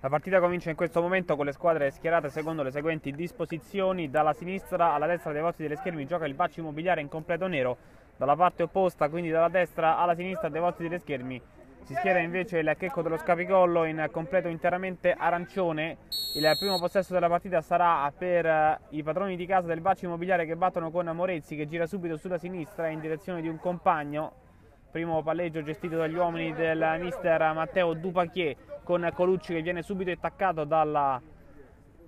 La partita comincia in questo momento con le squadre schierate secondo le seguenti disposizioni. Dalla sinistra alla destra dei vostri delle schermi gioca il Bacci Immobiliare in completo nero. Dalla parte opposta, quindi dalla destra alla sinistra dei vostri delle schermi, si schiera invece il Checco dello Scapicollo in completo interamente arancione. Il primo possesso della partita sarà per eh, i padroni di casa del Bacci Immobiliare che battono con Morezzi che gira subito sulla sinistra in direzione di un compagno primo palleggio gestito dagli uomini del mister Matteo Dupachier con Colucci che viene subito attaccato dal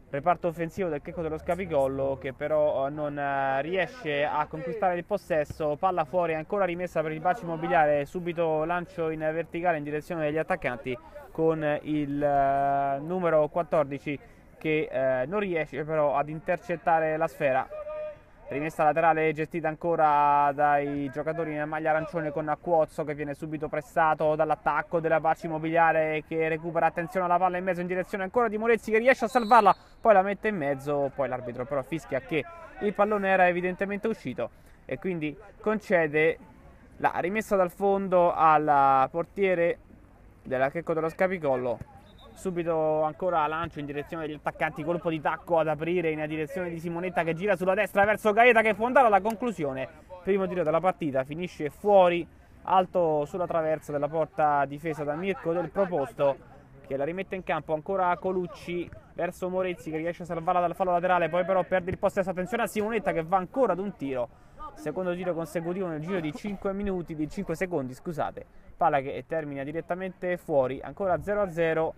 reparto offensivo del Checco dello Scapigollo che però eh, non eh, riesce a conquistare il possesso. Palla fuori ancora rimessa per il bacio immobiliare. Subito lancio in verticale in direzione degli attaccanti con il eh, numero 14 che non riesce però ad intercettare la sfera Rimessa laterale gestita ancora dai giocatori in maglia arancione con Acquozzo che viene subito pressato dall'attacco della Bacci Immobiliare che recupera attenzione alla palla in mezzo in direzione ancora di Morezzi che riesce a salvarla, poi la mette in mezzo, poi l'arbitro però fischia che il pallone era evidentemente uscito e quindi concede la rimessa dal fondo al portiere della Checco dello Scapicollo subito ancora lancio in direzione degli attaccanti, colpo di tacco ad aprire in direzione di Simonetta che gira sulla destra verso Gaeta che può andare alla conclusione. Primo tiro della partita, finisce fuori, alto sulla traversa della porta difesa da Mirko del proposto che la rimette in campo ancora Colucci verso Morezzi che riesce a salvarla dal fallo laterale, poi però perde il possesso. Attenzione a Simonetta che va ancora ad un tiro. Secondo tiro consecutivo nel giro di 5 minuti, di 5 secondi, scusate. Palla che termina direttamente fuori, ancora 0-0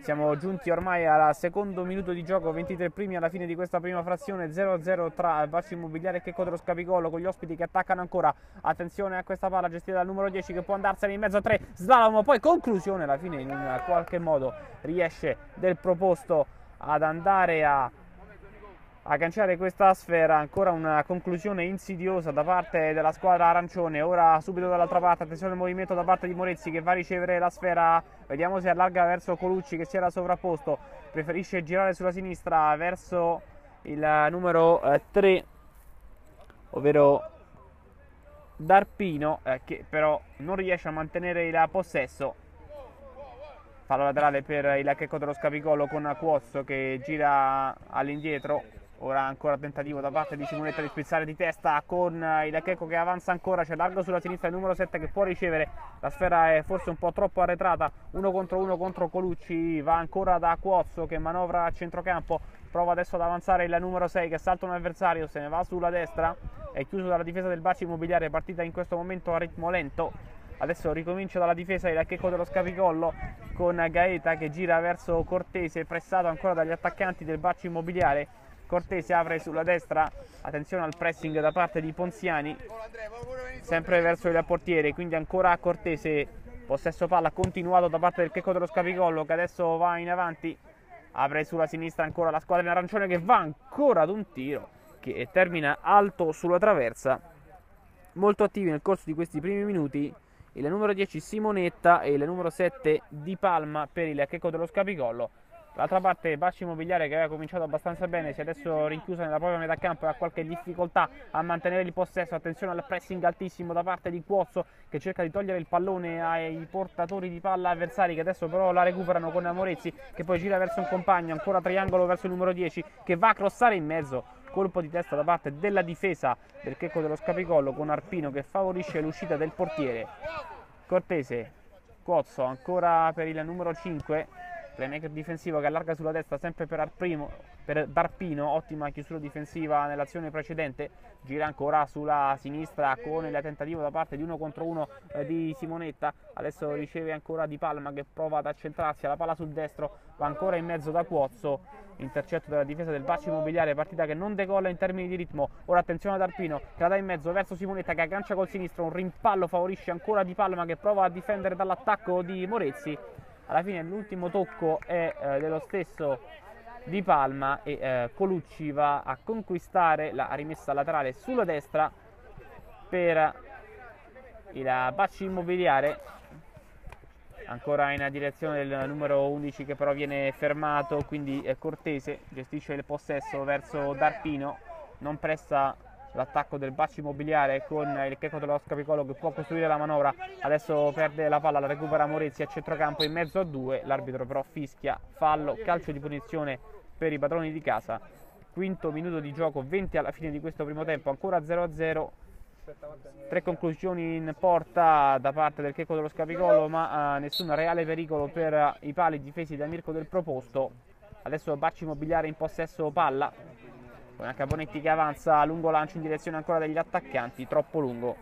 siamo giunti ormai al secondo minuto di gioco, 23 primi alla fine di questa prima frazione, 0-0 tra Bacci Immobiliare e Checco dello Scapicolo con gli ospiti che attaccano ancora. Attenzione a questa palla gestita dal numero 10 che può andarsene in mezzo a 3, slalom, poi conclusione alla fine in qualche modo riesce del proposto ad andare a a cancellare questa sfera. Ancora una conclusione insidiosa da parte della squadra arancione. Ora subito dall'altra parte attenzione al movimento da parte di Morezzi che va a ricevere la sfera. Vediamo se allarga verso Colucci che si era sovrapposto. Preferisce girare sulla sinistra verso il numero eh, 3 ovvero Darpino eh, che però non riesce a mantenere il possesso. Fallo laterale per il Checco dello Scapicollo con Cuozzo che gira all'indietro Ora ancora tentativo da parte di Simonetta di spizzare di testa con il Checco che avanza ancora, c'è largo sulla sinistra il numero 7 che può ricevere, la sfera è forse un po' troppo arretrata, uno contro uno contro Colucci, va ancora da Cuozzo che manovra a centrocampo, prova adesso ad avanzare il numero 6 che salta un avversario, se ne va sulla destra, è chiuso dalla difesa del Baci Immobiliare, partita in questo momento a ritmo lento, adesso ricomincia dalla difesa il Checco dello Scapicollo con Gaeta che gira verso Cortese, pressato ancora dagli attaccanti del Baci Immobiliare, Cortese apre sulla destra, attenzione al pressing da parte di Ponziani, sempre verso il portiere, quindi ancora Cortese, possesso palla continuato da parte del Checco dello Scapicollo che adesso va in avanti, apre sulla sinistra ancora la squadra in arancione che va ancora ad un tiro che termina alto sulla traversa, molto attivi nel corso di questi primi minuti il numero 10 Simonetta e il numero 7 Di Palma per il Checco dello Scapicollo D'altra parte Basci Immobiliare che aveva cominciato abbastanza bene si è adesso rinchiusa nella propria metà campo e ha qualche difficoltà a mantenere il possesso. Attenzione al pressing altissimo da parte di Cuozzo che cerca di togliere il pallone ai portatori di palla avversari che adesso però la recuperano con Amorezzi che poi gira verso un compagno, ancora triangolo verso il numero 10 che va a crossare in mezzo. Colpo di testa da parte della difesa del Checco dello Scapicollo con Arpino che favorisce l'uscita del portiere. Cortese, Cuozzo ancora per il numero 5 playmaker difensivo che allarga sulla destra sempre per, Arprimo, per Darpino, ottima chiusura difensiva nell'azione precedente, gira ancora sulla sinistra con il tentativo da parte di uno contro uno eh, di Simonetta, adesso riceve ancora Di Palma che prova ad accentrarsi, la palla sul destro, va ancora in mezzo da Cuozzo, intercetto della difesa del Bacci Immobiliare, partita che non decolla in termini di ritmo, ora attenzione ad Arpino che la dà in mezzo verso Simonetta che aggancia col sinistro, un rimpallo favorisce ancora Di Palma che prova a difendere dall'attacco di Morezzi, alla fine l'ultimo tocco è eh, dello stesso Di Palma e eh, Colucci va a conquistare la rimessa laterale sulla destra per il Bacci Immobiliare. Ancora in direzione del numero 11 che però viene fermato quindi è Cortese gestisce il possesso verso Darpino non pressa l'attacco del Bacci Immobiliare con il Checco dello Scapicolo che può costruire la manovra. Adesso perde la palla, la recupera Morezzi a centrocampo in mezzo a due. L'arbitro però fischia fallo, calcio di punizione per i padroni di casa. Quinto minuto di gioco 20 alla fine di questo primo tempo ancora 0-0 tre conclusioni in porta da parte del Checco dello Scapicolo ma eh, nessun reale pericolo per i pali difesi da Mirko del Proposto. Adesso Bacci Immobiliare in possesso palla con Caponetti che avanza lungo lancio in direzione ancora degli attaccanti troppo lungo.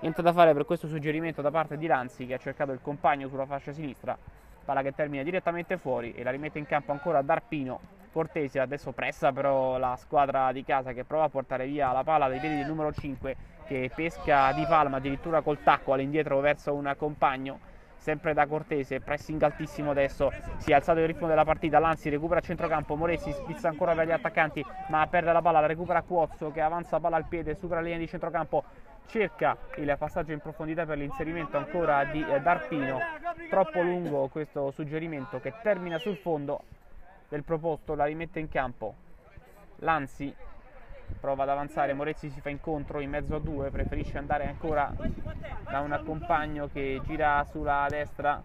Niente da fare per questo suggerimento da parte di Lanzi che ha cercato il compagno sulla fascia sinistra. Palla che termina direttamente fuori e la rimette in campo ancora Darpino. Cortesi adesso pressa però la squadra di casa che prova a portare via la palla dai piedi del numero 5 che pesca di palma addirittura col tacco all'indietro verso un compagno sempre da Cortese, pressing altissimo adesso, si è alzato il ritmo della partita, Lanzi recupera a centrocampo, Moressi spizza ancora per gli attaccanti, ma perde la palla, la recupera Cuozzo che avanza palla al piede, supera la linea di centrocampo, cerca il passaggio in profondità per l'inserimento ancora di eh, Darpino, troppo lungo questo suggerimento che termina sul fondo del proposto, la rimette in campo, Lanzi prova ad avanzare, Morezzi si fa incontro in mezzo a due, preferisce andare ancora da un compagno che gira sulla destra.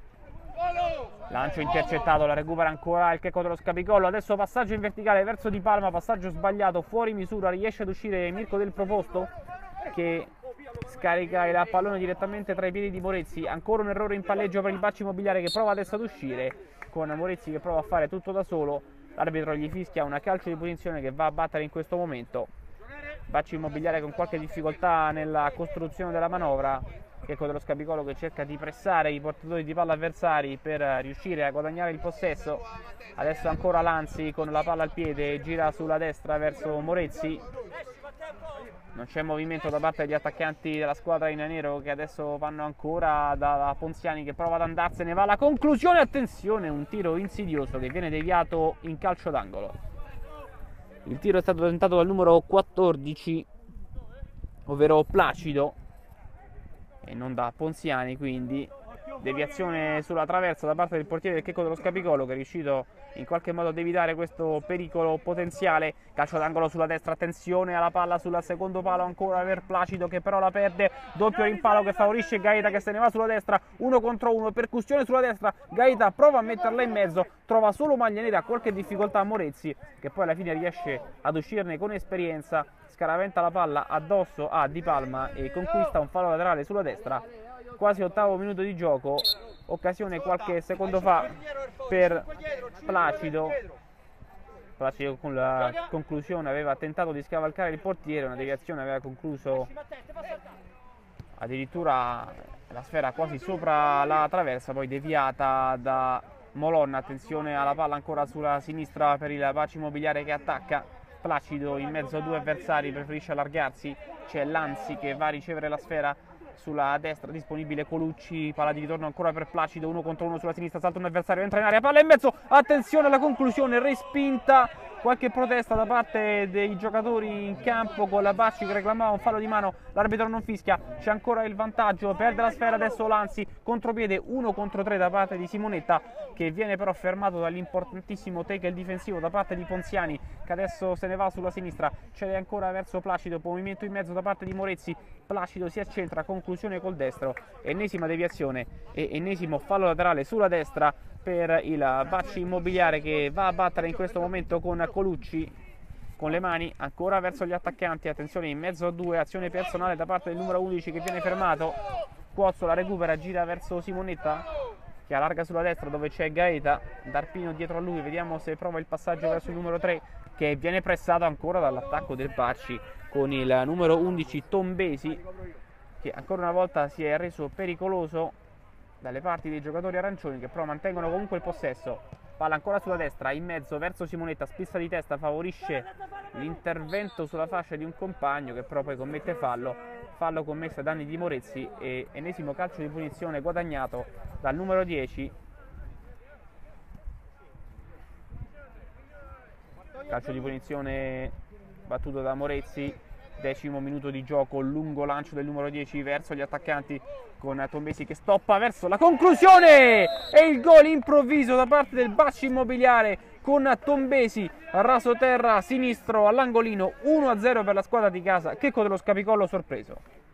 Lancio intercettato, la recupera ancora il checco dello scapicollo. Adesso passaggio in verticale verso Di Palma, passaggio sbagliato, fuori misura, riesce ad uscire Mirko del proposto che scarica il pallone direttamente tra i piedi di Morezzi. Ancora un errore in palleggio per il Bacci Immobiliare che prova adesso ad uscire con Morezzi che prova a fare tutto da solo. L'arbitro gli fischia una calcio di posizione che va a battere in questo momento. Bacci Immobiliare con qualche difficoltà nella costruzione della manovra. Checco dello Scapicolo che cerca di pressare i portatori di palla avversari per riuscire a guadagnare il possesso. Adesso ancora Lanzi con la palla al piede, gira sulla destra verso Morezzi. Non c'è movimento da parte degli attaccanti della squadra in nero che adesso vanno ancora da Ponziani che prova ad andarsene. Va alla conclusione, attenzione, un tiro insidioso che viene deviato in calcio d'angolo. Il tiro è stato tentato dal numero 14, ovvero Placido, e non da Ponziani, quindi deviazione sulla traversa da parte del portiere del Checco dello Scapicolo che è riuscito in qualche modo ad evitare questo pericolo potenziale. Calcio d'angolo sulla destra attenzione alla palla sul secondo palo ancora per Placido che però la perde. Doppio rimpalo che favorisce Gaeta che se ne va sulla destra uno contro uno percussione sulla destra Gaeta prova a metterla in mezzo trova solo maglia nera qualche difficoltà a Morezzi che poi alla fine riesce ad uscirne con esperienza scaraventa la palla addosso a Di Palma e conquista un fallo laterale sulla destra quasi ottavo minuto di gioco, occasione qualche secondo fa per Placido. Placido con la conclusione aveva tentato di scavalcare il portiere, una deviazione aveva concluso addirittura la sfera quasi sopra la traversa, poi deviata da Molonna, attenzione alla palla ancora sulla sinistra per il Paci Immobiliare che attacca. Placido in mezzo a due avversari preferisce allargarsi, c'è Lanzi che va a ricevere la sfera sulla destra disponibile Colucci, palla di ritorno ancora per Placido, uno contro uno sulla sinistra, salta un avversario, entra in area, palla in mezzo, attenzione alla conclusione, respinta, qualche protesta da parte dei giocatori in campo con la Bacci che reclamava un fallo di mano, l'arbitro non fischia, c'è ancora il vantaggio, perde la sfera adesso Lanzi, contropiede 1 contro 3 da parte di Simonetta che viene però fermato dall'importantissimo tackle difensivo da parte di Ponziani che adesso se ne va sulla sinistra, cede ancora verso Placido, movimento in mezzo da parte di Morezzi, Placido si accentra, conclusione col destro, ennesima deviazione e ennesimo fallo laterale sulla destra per il Bacci Immobiliare che va a battere in questo momento con Colucci con le mani ancora verso gli attaccanti, attenzione in mezzo a due, azione personale da parte del numero 11 che viene fermato, Cuozzo la recupera, gira verso Simonetta che allarga sulla destra dove c'è Gaeta, Darpino dietro a lui, vediamo se prova il passaggio verso il numero 3 che viene pressato ancora dall'attacco del Bacci con il numero 11 Tombesi che ancora una volta si è reso pericoloso dalle parti dei giocatori arancioni che però mantengono comunque il possesso. Palla ancora sulla destra, in mezzo verso Simonetta, spissa di testa, favorisce l'intervento sulla fascia di un compagno che però poi commette fallo. Fallo commesso a danni di Morezzi e ennesimo calcio di punizione guadagnato dal numero 10. Calcio di punizione battuto da Morezzi decimo minuto di gioco, lungo lancio del numero 10 verso gli attaccanti con Tombesi che stoppa verso la conclusione! E il gol improvviso da parte del Bacci Immobiliare con Tombesi raso terra sinistro all'angolino 1-0 per la squadra di casa. Checco dello Scapicollo sorpreso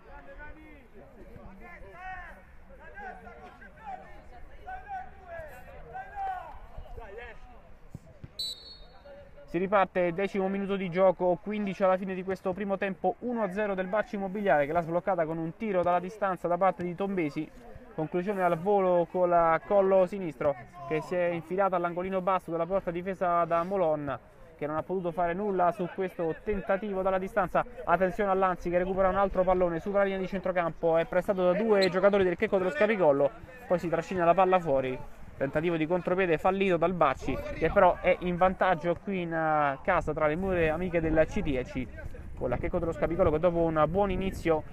Si riparte decimo minuto di gioco, 15 alla fine di questo primo tempo, 1-0 del Bacci Immobiliare che l'ha sbloccata con un tiro dalla distanza da parte di Tombesi. Conclusione al volo con il collo sinistro che si è infilato all'angolino basso della porta difesa da Molon che non ha potuto fare nulla su questo tentativo dalla distanza. Attenzione all'Anzi che recupera un altro pallone sulla linea di centrocampo, è prestato da due giocatori del Checco dello Scapicollo, poi si trascina la palla fuori tentativo di contropiede fallito dal Bacci che però è in vantaggio qui in eh, casa tra le mura amiche del C10 con la Checco dello Scapicolo che dopo un buon inizio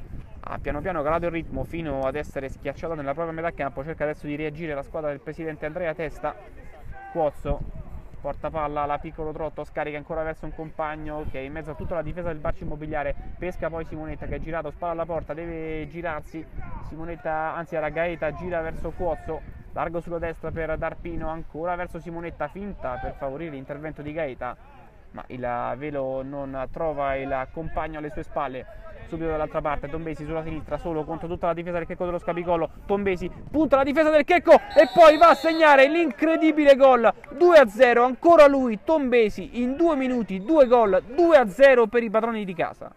ha piano piano calato il ritmo fino ad essere schiacciato nella propria metà campo cerca adesso di reagire la squadra del presidente Andrea Testa. Cuozzo porta palla la piccolo trotto scarica ancora verso un compagno che è in mezzo a tutta la difesa del Bacci Immobiliare. Pesca poi Simonetta che è girato spalla alla porta deve girarsi. Simonetta anzi era Gaeta gira verso Cuozzo largo sulla destra per Darpino ancora verso Simonetta finta per favorire l'intervento di Gaeta ma il velo non trova il compagno alle sue spalle. Subito dall'altra parte Tombesi sulla sinistra solo contro tutta la difesa del Checco dello Scapicollo. Tombesi punta la difesa del Checco e poi va a segnare l'incredibile gol. 2-0 ancora lui Tombesi in due minuti due gol 2-0 per i padroni di casa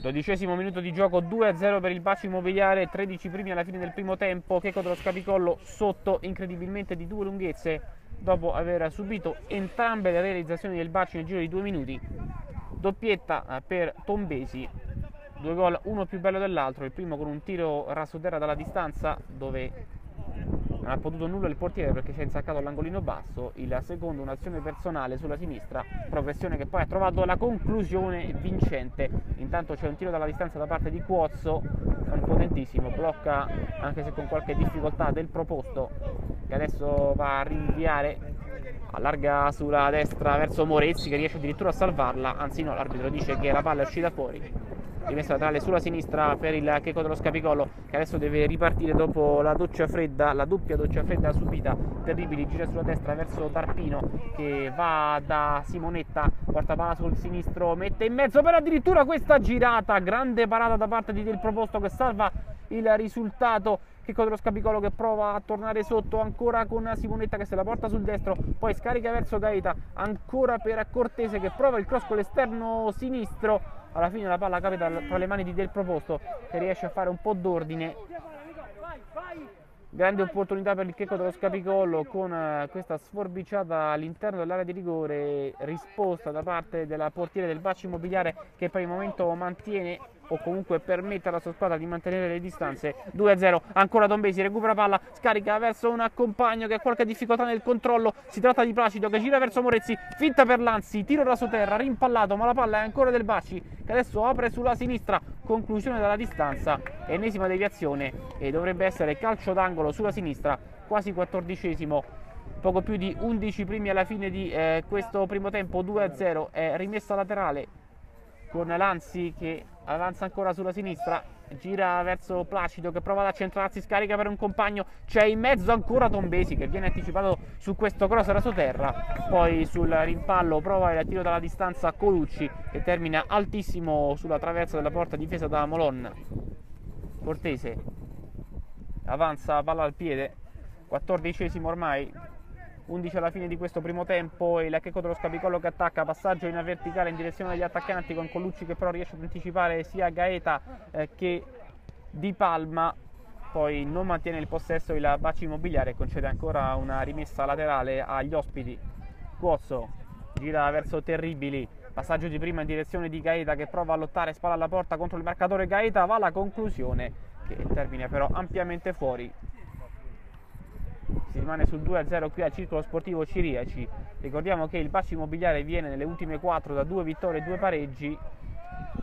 Dodicesimo minuto di gioco 2-0 per il Bacio Immobiliare, 13 primi alla fine del primo tempo, Checo dello Scapicollo sotto incredibilmente di due lunghezze dopo aver subito entrambe le realizzazioni del Bacio nel giro di due minuti. Doppietta eh, per Tombesi, due gol uno più bello dell'altro, il primo con un tiro raso terra dalla distanza dove non ha potuto nulla il portiere perché si è insaccato all'angolino basso, il secondo un'azione personale sulla sinistra, progressione che poi ha trovato la conclusione vincente. Intanto c'è un tiro dalla distanza da parte di Cuozzo, un potentissimo, blocca anche se con qualche difficoltà del proposto che adesso va a rinviare, allarga sulla destra verso Morezzi che riesce addirittura a salvarla, anzi no, l'arbitro dice che la palla è uscita fuori rimessa laterale sulla sinistra per il Checo dello Scapicollo che adesso deve ripartire dopo la doccia fredda, la doppia doccia fredda subita, terribili, gira sulla destra verso Tarpino che va da Simonetta, porta palla sul sinistro, mette in mezzo per addirittura questa girata, grande parata da parte di Del Proposto che salva il risultato. Checco dello Scapicolo che prova a tornare sotto ancora con Simonetta che se la porta sul destro poi scarica verso Gaeta ancora per Cortese che prova il cross con l'esterno sinistro alla fine la palla capita tra le mani di Del Proposto che riesce a fare un po' d'ordine. Grande opportunità per il Checco dello Scapicollo con eh, questa sforbiciata all'interno dell'area di rigore risposta da parte della portiere del Bacci Immobiliare che per il momento mantiene o comunque permette alla sua squadra di mantenere le distanze. 2-0 ancora Dombesi recupera palla scarica verso un compagno che ha qualche difficoltà nel controllo. Si tratta di Placido che gira verso Morezzi finta per Lanzi tiro da sotterra rimpallato ma la palla è ancora del Bacci che adesso apre sulla sinistra. Conclusione dalla distanza ennesima deviazione e dovrebbe essere calcio d'angolo sulla sinistra quasi quattordicesimo. Poco più di 11 primi alla fine di eh, questo primo tempo 2-0 è rimessa laterale con Lanzi che avanza ancora sulla sinistra gira verso Placido che prova ad accentrarsi scarica per un compagno c'è in mezzo ancora Tombesi che viene anticipato su questo cross raso terra poi sul rimpallo prova il tiro dalla distanza Colucci che termina altissimo sulla traversa della porta difesa da Molon. Cortese avanza palla al piede 14 ormai 11 alla fine di questo primo tempo la Checco dello Scapicollo che attacca, passaggio in verticale in direzione degli attaccanti con Collucci che però riesce ad anticipare sia Gaeta eh, che Di Palma. Poi non mantiene il possesso il Baci Immobiliare e concede ancora una rimessa laterale agli ospiti. Cuozzo gira verso Terribili. Passaggio di prima in direzione di Gaeta che prova a lottare spalla alla porta contro il marcatore Gaeta. Va alla conclusione che termina però ampiamente fuori si rimane sul 2-0 qui al circolo sportivo Ciriaci. Ricordiamo che il Bacci Immobiliare viene nelle ultime 4 da due vittorie e due pareggi.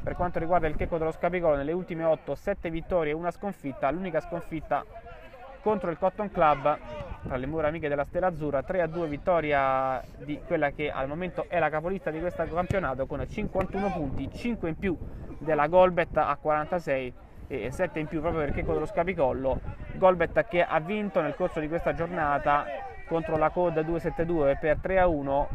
Per quanto riguarda il Checco dello Scapicolo nelle ultime 8 7 vittorie e una sconfitta l'unica sconfitta contro il Cotton Club tra le mura amiche della Stella Azzurra 3 a 2 vittoria di quella che al momento è la capolista di questo campionato con 51 punti 5 in più della Golbet a 46 e 7 in più proprio per Checco dello Scapicollo Golbet che ha vinto nel corso di questa giornata contro la Code 272 per 3 a 1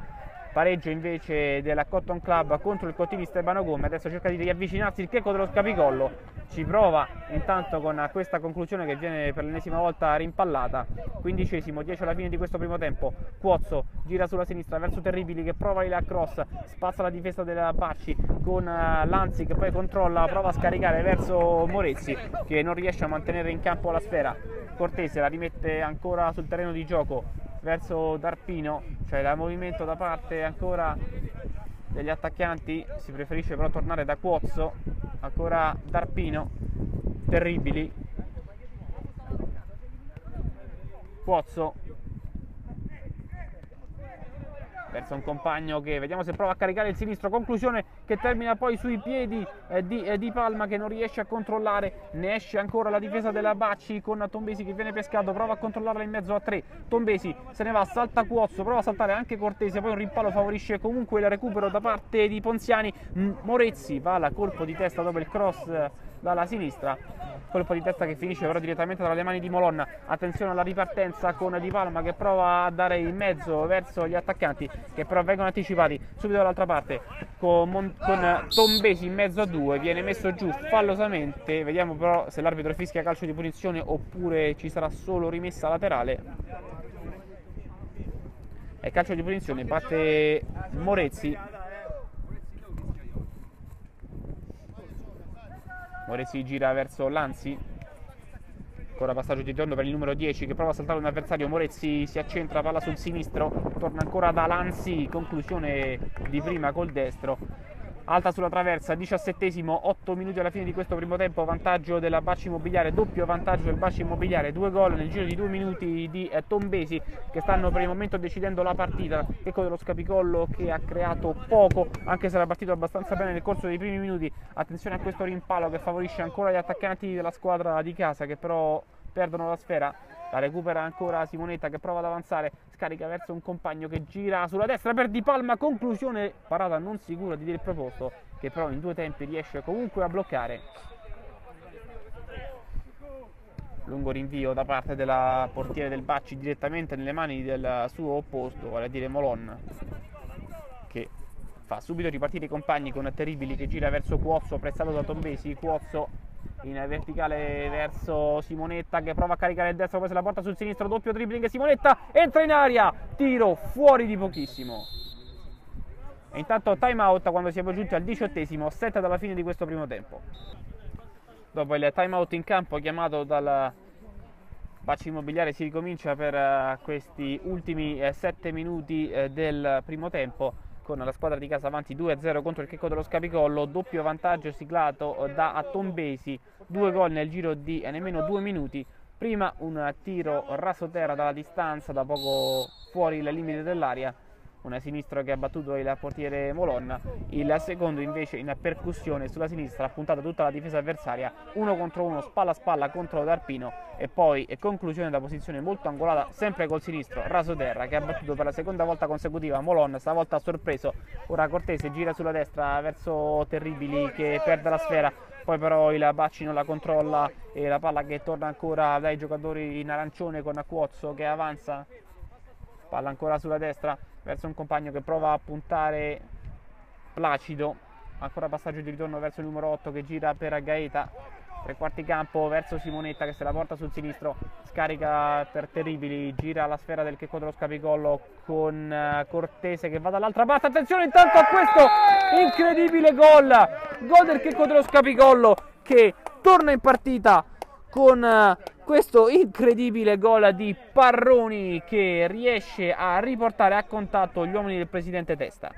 pareggio invece della Cotton Club contro il Cottini Stefano Gome adesso cerca di riavvicinarsi. Il Checco dello Scapicollo ci prova intanto con questa conclusione che viene per l'ennesima volta rimpallata. Quindicesimo, 10 alla fine di questo primo tempo. Cuozzo gira sulla sinistra verso Terribili che prova il cross spazza la difesa della Bacci con eh, Lanzi che poi controlla prova a scaricare verso Morezzi che non riesce a mantenere in campo la sfera. Cortese la rimette ancora sul terreno di gioco verso Darpino cioè da movimento da parte ancora degli attaccanti si preferisce però tornare da Cuozzo ancora Darpino terribili. Cuozzo verso un compagno che vediamo se prova a caricare il sinistro conclusione che termina poi sui piedi eh, di, eh, di, Palma che non riesce a controllare. Ne esce ancora la difesa della Bacci con Tombesi che viene pescato prova a controllarla in mezzo a tre. Tombesi se ne va salta Cuozzo prova a saltare anche Cortese poi un rimpallo favorisce comunque il recupero da parte di Ponziani. Morezzi va alla colpo di testa dopo il cross dalla sinistra. Colpo di testa che finisce però direttamente tra le mani di Molonna attenzione alla ripartenza con Di Palma che prova a dare in mezzo verso gli attaccanti che però vengono anticipati subito dall'altra parte. Con, Mon- con Tombesi in mezzo a due viene messo giù fallosamente. Vediamo però se l'arbitro fischia calcio di punizione oppure ci sarà solo rimessa laterale. E calcio di punizione batte Morezzi Ora si gira verso Lanzi. Ancora passaggio di torno per il numero 10 che prova a saltare un avversario. Morezzi si accentra, palla sul sinistro. Torna ancora da Lanzi. Conclusione di prima col destro alta sulla traversa, 17 8 minuti alla fine di questo primo tempo, vantaggio della Bacci Immobiliare, doppio vantaggio del Bacci Immobiliare, due gol nel giro di due minuti di eh, Tombesi che stanno per il momento decidendo la partita, ecco dello Scapicollo che ha creato poco, anche se era partito abbastanza bene nel corso dei primi minuti, attenzione a questo rimpallo che favorisce ancora gli attaccanti della squadra di casa che però perdono la sfera la recupera ancora Simonetta che prova ad avanzare, scarica verso un compagno che gira sulla destra per Di Palma, conclusione, parata non sicura di dire il proposto, che però in due tempi riesce comunque a bloccare. Lungo rinvio da parte della portiere del Bacci direttamente nelle mani del suo opposto, vale a dire Molon, che fa subito ripartire i compagni con Terribili che gira verso Cuozzo, pressato da Tombesi, Cuozzo in verticale verso Simonetta che prova a caricare il destro, poi se la porta sul sinistro, doppio dribbling, Simonetta entra in aria, tiro fuori di pochissimo. E intanto time out quando siamo giunti al diciottesimo, 7 dalla fine di questo primo tempo. Dopo il time out in campo chiamato dal Bacci Immobiliare si ricomincia per uh, questi ultimi 7 uh, minuti uh, del primo tempo con la squadra di casa avanti 2-0 contro il Checco dello Scapicollo, doppio vantaggio siglato da Tombesi, due gol nel giro di nemmeno due minuti, prima un tiro rasoterra dalla distanza da poco fuori il limite dell'aria una sinistra che ha battuto il portiere Molonna, il secondo invece in percussione sulla sinistra ha puntato tutta la difesa avversaria, uno contro uno, spalla a spalla contro Darpino e poi conclusione da posizione molto angolata sempre col sinistro, raso terra che ha battuto per la seconda volta consecutiva Molonna, stavolta sorpreso, ora Cortese gira sulla destra verso Terribili che perde la sfera, poi però il Bacci non la controlla e la palla che torna ancora dai giocatori in arancione con Cuozzo che avanza palla ancora sulla destra verso un compagno che prova a puntare Placido. Ancora passaggio di ritorno verso il numero 8 che gira per Gaeta. Tre quarti campo verso Simonetta che se la porta sul sinistro. Scarica per Terribili. Gira la sfera del Checco dello Scapicollo con eh, Cortese che va dall'altra parte. Attenzione intanto a questo incredibile gol. Gol del Checco dello Scapicollo che torna in partita con eh, questo incredibile gol di Parroni che riesce a riportare a contatto gli uomini del presidente Testa.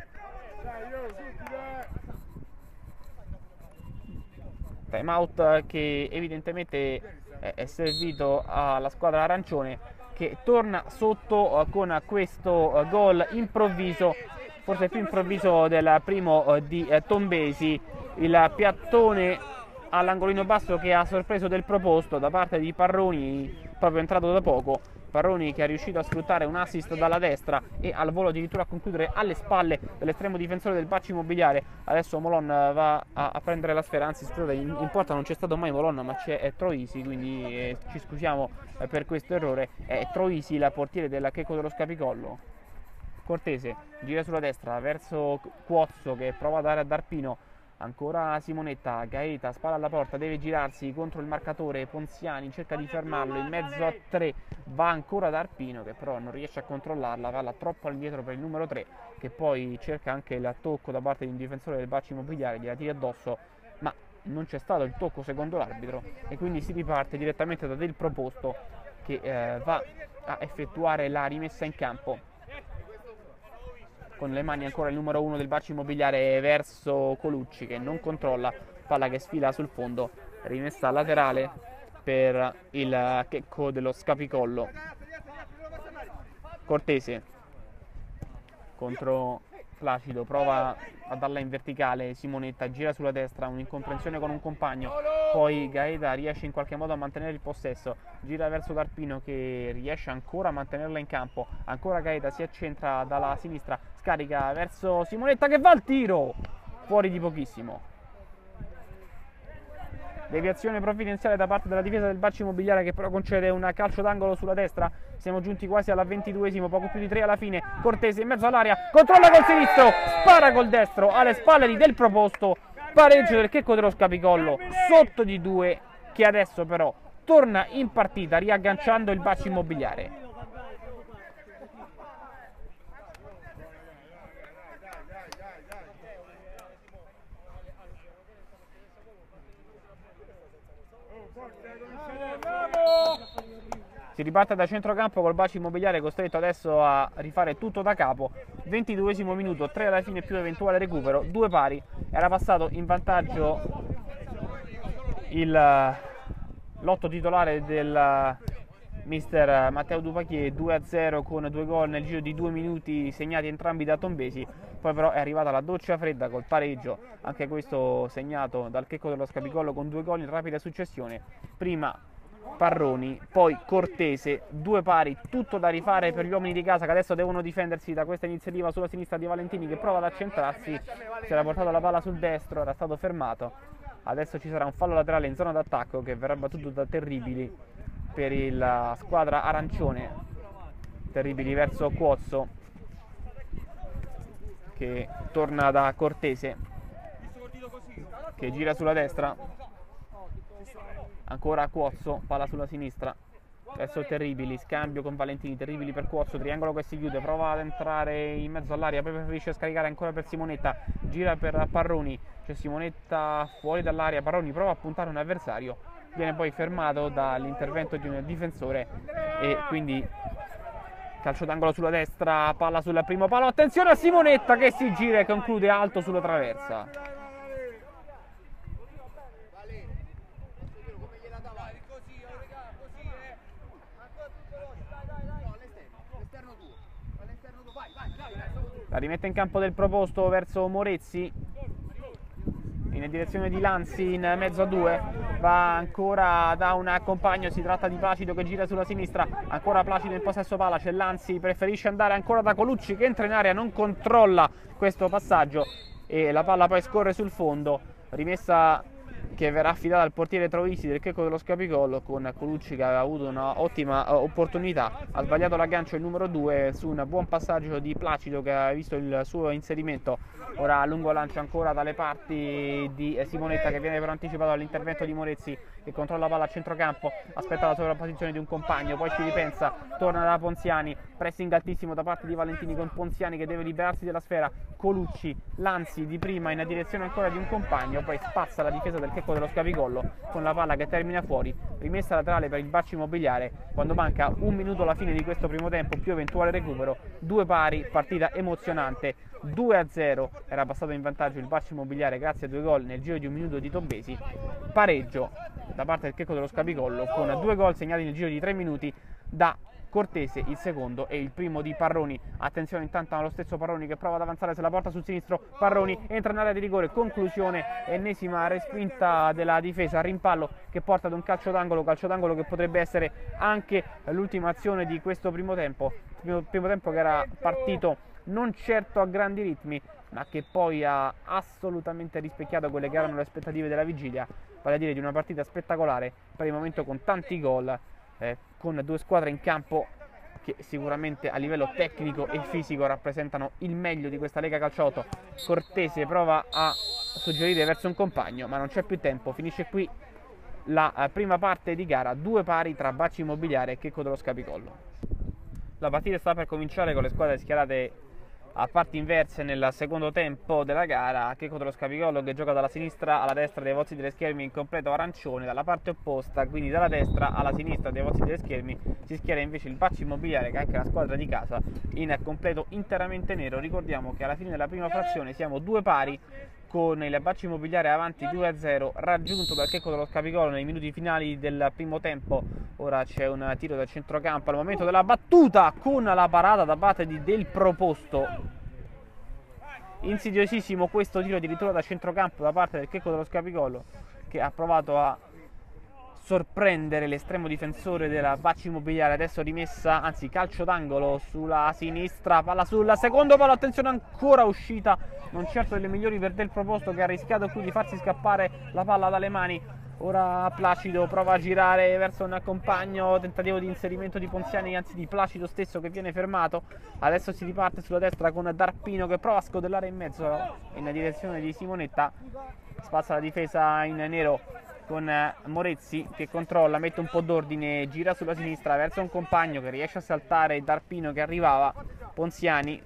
Time out che evidentemente è servito alla squadra arancione che torna sotto con questo gol improvviso forse più improvviso del primo eh, di eh, Tombesi, il piattone all'angolino basso che ha sorpreso del proposto da parte di Parroni, proprio entrato da poco. Parroni che è riuscito a sfruttare un assist dalla destra e al volo addirittura a concludere alle spalle dell'estremo difensore del Bacci Immobiliare. Adesso Molon va a, a, prendere la sfera, anzi scusate, in, in porta non c'è stato mai Molon ma c'è Troisi, quindi eh, ci scusiamo eh, per questo errore. È Troisi la portiere della Checco dello Scapicollo. Cortese, gira sulla destra verso Cuozzo che prova a dare a Darpino Ancora Simonetta, Gaeta, spalla alla porta, deve girarsi contro il marcatore, Ponziani cerca di fermarlo, in mezzo a tre. Va ancora da Arpino che però non riesce a controllarla, palla troppo all'indietro per il numero 3 che poi cerca anche il tocco da parte di un difensore del Bacci Immobiliare, gliela tira addosso, ma non c'è stato il tocco secondo l'arbitro. E quindi si riparte direttamente da Del Proposto che eh, va a effettuare la rimessa in campo con le mani ancora il numero 1 del bacio immobiliare verso Colucci che non controlla, palla che sfila sul fondo, rimessa laterale per il checco dello scapicollo. Cortese contro Placido prova a darla in verticale, Simonetta gira sulla destra, un'incomprensione con un compagno, poi Gaeta riesce in qualche modo a mantenere il possesso, gira verso Darpino che riesce ancora a mantenerla in campo, ancora Gaeta si accentra dalla sinistra, scarica verso Simonetta che va al tiro, fuori di pochissimo. Deviazione provvidenziale da parte della difesa del Bacci Immobiliare che però concede un calcio d'angolo sulla destra. Siamo giunti quasi alla 22esimo, poco più di 3 alla fine. Cortese in mezzo all'area, controlla col sinistro, spara col destro alle spalle di Del Proposto. Pareggio del Checco dello Scapicollo, sotto di 2 che adesso però torna in partita riagganciando il Bacci Immobiliare. Si riparte da centrocampo col bacio immobiliare costretto adesso a rifare tutto da capo. 22 minuto, 3 alla fine più eventuale recupero, due pari. Era passato in vantaggio il lotto titolare del mister Matteo Dupacchie 2-0 con due gol nel giro di due minuti segnati entrambi da Tombesi poi però è arrivata la doccia fredda col pareggio anche questo segnato dal Checco dello Scapicollo con due gol in rapida successione prima Parroni, poi Cortese, due pari, tutto da rifare per gli uomini di casa che adesso devono difendersi da questa iniziativa sulla sinistra di Valentini che prova ad accentrarsi, si era portato la palla sul destro, era stato fermato, adesso ci sarà un fallo laterale in zona d'attacco che verrà battuto da Terribili per la squadra arancione, Terribili verso Cuozzo che torna da Cortese che gira sulla destra ancora Cuozzo, palla sulla sinistra verso Terribili, scambio con Valentini, Terribili per Cuozzo, triangolo che si chiude, prova ad entrare in mezzo all'aria, poi preferisce scaricare ancora per Simonetta, gira per Parroni, c'è Simonetta fuori dall'aria, Parroni prova a puntare un avversario, viene poi fermato dall'intervento di un difensore e quindi calcio d'angolo sulla destra, palla sul primo palo, attenzione a Simonetta che si gira e conclude alto sulla traversa. La rimette in campo del proposto verso Morezzi. In direzione di Lanzi in mezzo a due va ancora da un compagno si tratta di Placido che gira sulla sinistra ancora Placido in possesso pala c'è Lanzi preferisce andare ancora da Colucci che entra in area non controlla questo passaggio e la palla poi scorre sul fondo rimessa che verrà affidata al portiere Troisi del Checco dello Scapicollo con Colucci che aveva avuto un'ottima uh, opportunità. Ha sbagliato l'aggancio il numero 2 su un buon passaggio di Placido che ha visto il suo inserimento. Ora lungo lancio ancora dalle parti di Simonetta che viene però anticipato all'intervento di Morezzi che controlla la palla a centrocampo aspetta la sovrapposizione di un compagno poi ci ripensa torna da Ponziani pressing altissimo da parte di Valentini con Ponziani che deve liberarsi della sfera Colucci, Lanzi di prima in direzione ancora di un compagno poi spazza la difesa del Checco dello Scavicollo con la palla che termina fuori rimessa laterale per il Bacci Immobiliare quando manca un minuto alla fine di questo primo tempo più eventuale recupero due pari, partita emozionante 2-0 era passato in vantaggio il Bacci Immobiliare grazie a due gol nel giro di un minuto di Tombesi pareggio da parte del Checco dello Scapicollo con due gol segnati nel giro di tre minuti da Cortese il secondo e il primo di Parroni. Attenzione intanto allo stesso Parroni che prova ad avanzare sulla porta sul sinistro. Parroni entra in area di rigore, conclusione, ennesima respinta della difesa, rimpallo che porta ad un calcio d'angolo, calcio d'angolo che potrebbe essere anche l'ultima azione di questo primo tempo. Primo, primo tempo che era partito non certo a grandi ritmi, ma che poi ha assolutamente rispecchiato quelle che erano le aspettative della vigilia, vale a dire di una partita spettacolare, per il momento con tanti gol eh, con due squadre in campo che sicuramente a livello tecnico e fisico rappresentano il meglio di questa Lega Calciotto. Cortese prova a suggerire verso un compagno, ma non c'è più tempo. Finisce qui la eh, prima parte di gara, due pari tra Bacci Immobiliare e Checco dello Scapicollo. La partita sta per cominciare con le squadre schierate a parti inverse nel secondo tempo della gara che contro lo Scapicollo che gioca dalla sinistra alla destra dei Vozzi delle Schermi in completo arancione dalla parte opposta quindi dalla destra alla sinistra dei Vozzi delle Schermi si schiera invece il Bacci Immobiliare che è anche la squadra di casa in completo interamente nero. Ricordiamo che alla fine della prima frazione siamo due pari con il Bacci Immobiliare avanti 2-0 raggiunto dal Checco dello Scapicolo nei minuti finali del primo tempo. Ora c'è un tiro da centrocampo al momento della battuta con la parata da parte di Del Proposto. Insidiosissimo questo tiro addirittura da centrocampo da parte del Checco dello Scapicollo che ha provato a sorprendere l'estremo difensore della Bacci Immobiliare adesso rimessa, anzi calcio d'angolo sulla sinistra palla sul secondo palo, attenzione ancora uscita non certo delle migliori per Del Proposto che ha rischiato qui di farsi scappare la palla dalle mani. Ora Placido prova a girare verso un compagno tentativo di inserimento di Ponziani anzi di Placido stesso che viene fermato. Adesso si riparte sulla destra con Darpino che prova a scodellare in mezzo in direzione di Simonetta. Spazza la difesa in nero con eh, Morezzi che controlla, mette un po' d'ordine, gira sulla sinistra verso un compagno che riesce a saltare Darpino che arrivava, Ponziani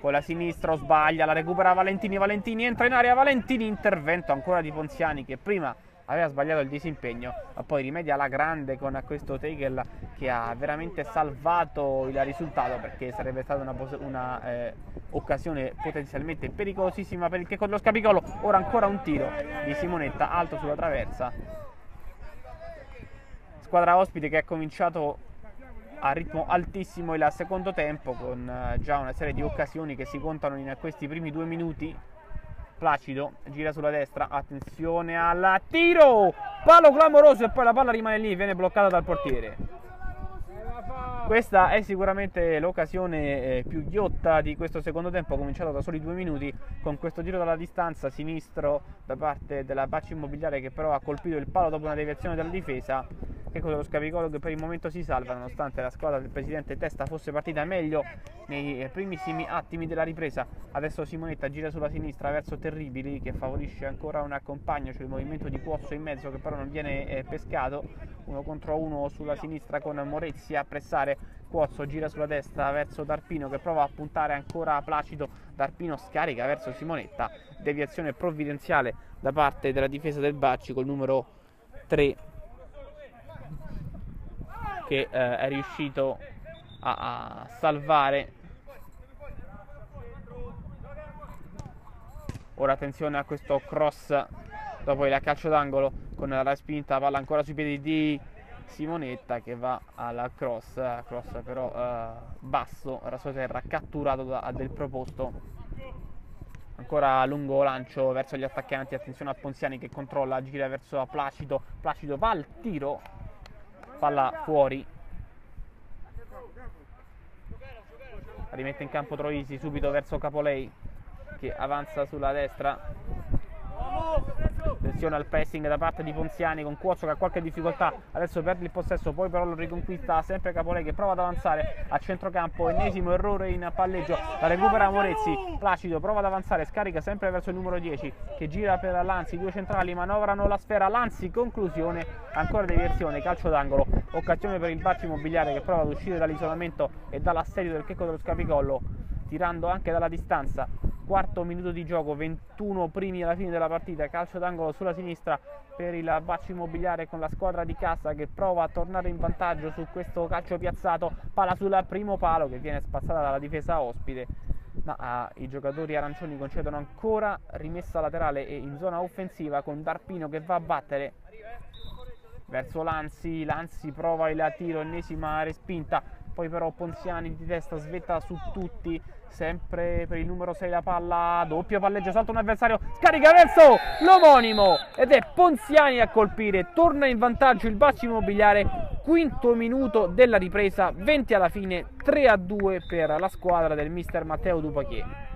con la sinistra sbaglia, la recupera Valentini, Valentini entra in area, Valentini intervento ancora di Ponziani che prima aveva sbagliato il disimpegno, ma poi rimedia alla grande con questo Tegel che ha veramente salvato il risultato perché sarebbe stata una, una eh, occasione potenzialmente pericolosissima per il Checco dello Scapicolo. Ora ancora un tiro di Simonetta alto sulla traversa. Squadra ospite che ha cominciato a ritmo altissimo il secondo tempo con eh, già una serie di occasioni che si contano in questi primi due minuti Placido gira sulla destra, attenzione al tiro, palo clamoroso e poi la palla rimane lì, viene bloccata dal portiere. Questa è sicuramente l'occasione eh, più ghiotta di questo secondo tempo, cominciato da soli due minuti con questo tiro dalla distanza sinistro da parte della Bacci Immobiliare che però ha colpito il palo dopo una deviazione della difesa Ecco dello Scavicolo che per il momento si salva nonostante la squadra del presidente Testa fosse partita meglio nei primissimi attimi della ripresa. Adesso Simonetta gira sulla sinistra verso Terribili che favorisce ancora un accompagno, cioè il movimento di Cuozzo in mezzo che però non viene eh, pescato. Uno contro uno sulla sinistra con Morezzi a pressare. Cuozzo gira sulla destra verso Darpino che prova a puntare ancora Placido. Darpino scarica verso Simonetta. Deviazione provvidenziale da parte della difesa del Bacci col numero 3 che eh, è riuscito a, a salvare ora attenzione a questo cross dopo il calcio d'angolo con la respinta palla ancora sui piedi di Simonetta che va alla cross cross però eh, basso terra catturato da, del proposto. Ancora lungo lancio verso gli attaccanti attenzione a Ponziani che controlla gira verso Placido Placido va al tiro palla fuori. Rimette in campo Troisi subito verso Capolei che avanza sulla destra attenzione al pressing da parte di Ponziani con Cuozzo che ha qualche difficoltà. Adesso perde il possesso poi però lo riconquista sempre Capolei che prova ad avanzare a centrocampo. Ennesimo errore in palleggio la recupera Morezzi Placido prova ad avanzare scarica sempre verso il numero 10 che gira per Lanzi due centrali manovrano la sfera. Lanzi conclusione ancora deviazione calcio d'angolo. Occasione per il Bacci Immobiliare che prova ad uscire dall'isolamento e dall'assedio del Checco dello Scapicollo tirando anche dalla distanza quarto minuto di gioco 21 primi alla fine della partita calcio d'angolo sulla sinistra per il Bacci Immobiliare con la squadra di casa che prova a tornare in vantaggio su questo calcio piazzato palla sul primo palo che viene spazzata dalla difesa ospite ma ah, i giocatori arancioni concedono ancora rimessa laterale e in zona offensiva con Darpino che va a battere verso Lanzi, Lanzi prova il tiro, ennesima respinta, poi però Ponziani di testa svetta su tutti, sempre per il numero 6 la palla, doppio palleggio, salta un avversario, scarica verso l'omonimo ed è Ponziani a colpire, torna in vantaggio il Bacci Immobiliare, quinto minuto della ripresa, 20 alla fine, 3 a 2 per la squadra del mister Matteo Dupachier.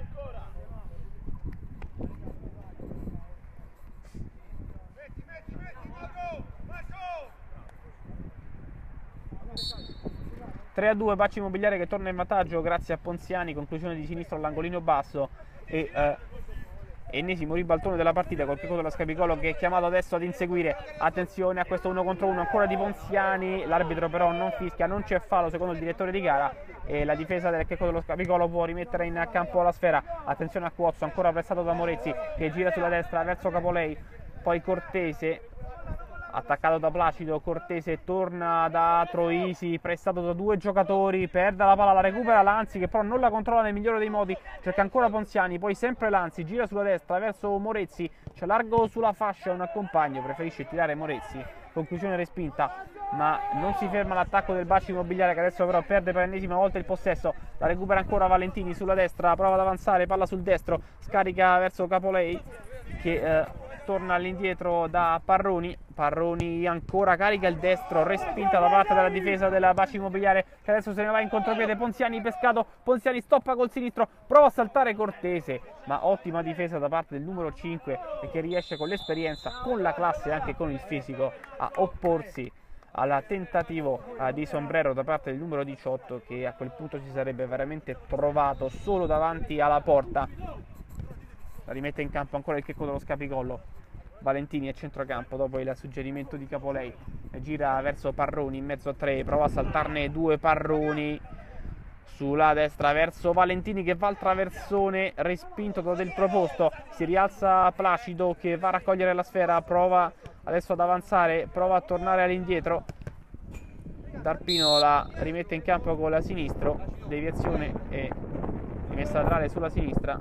3 a 2 Bacci Immobiliare che torna in vantaggio grazie a Ponziani, conclusione di sinistro all'angolino basso e eh, ennesimo ribaltone della partita col picco della Scapicolo che è chiamato adesso ad inseguire. Attenzione a questo 1 contro 1 ancora di Ponziani l'arbitro però non fischia non c'è fallo secondo il direttore di gara e la difesa del Checco dello Scapicolo può rimettere in campo la sfera. Attenzione a Cuozzo ancora pressato da Morezzi che gira sulla destra verso Capolei poi Cortese attaccato da Placido, Cortese torna da Troisi, prestato da due giocatori, perde la palla, la recupera Lanzi che però non la controlla nel migliore dei modi, cerca ancora Ponziani, poi sempre Lanzi, gira sulla destra verso Morezzi, c'è largo sulla fascia un compagno, preferisce tirare Morezzi, conclusione respinta, ma non si ferma l'attacco del Baci Immobiliare che adesso però perde per l'ennesima volta il possesso, la recupera ancora Valentini sulla destra, prova ad avanzare, palla sul destro, scarica verso Capolei che... Eh, torna all'indietro da Parroni. Parroni ancora carica il destro respinta da parte della difesa della Baci Immobiliare. Che adesso se ne va in contropiede Ponziani pescato Ponziani stoppa col sinistro prova a saltare Cortese. Ma ottima difesa da parte del numero 5 e che riesce con l'esperienza con la classe e anche con il fisico a opporsi al tentativo uh, di sombrero da parte del numero 18 che a quel punto si sarebbe veramente trovato solo davanti alla porta. La rimette in campo ancora il checco dello scapicollo Valentini a centrocampo dopo il suggerimento di Capolei gira verso Parroni in mezzo a tre prova a saltarne due Parroni sulla destra verso Valentini che va al traversone respinto da del proposto si rialza Placido che va a raccogliere la sfera prova adesso ad avanzare prova a tornare all'indietro. Darpino la rimette in campo con la sinistro deviazione e rimessa laterale sulla sinistra